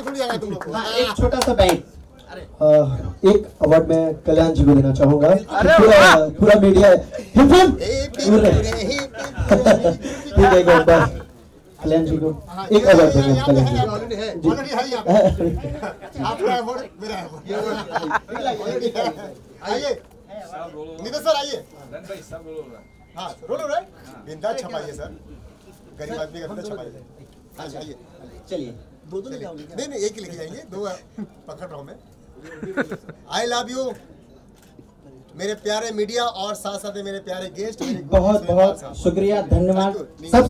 एक छोटा सा बैंड एक अवार्ड मैं कल्याण जी को देना चाहूँगा। पूरा पूरा मीडिया हे। हे है कल्याण जी को एक अवार्ड देंगे कल्याण जी को। ऑलरेडी है ऑलरेडी है यहाँ पे। आपका अवार्ड मेरा अवार्ड ऑलरेडी है। आइए। सर आइए। हाँ रोलो बिंदा छपाइए सर। गरीब आदमी का बिंदा छपाइए। हाँ जी, आइए। चलिए। दो दो नहीं नहीं एक ही लेके जाएँगे दो पकड़ रहा हूँ मैं। आई लव यू मेरे प्यारे मीडिया और साथ साथ मेरे प्यारे गेस्ट बहुत बहुत शुक्रिया धन्यवाद।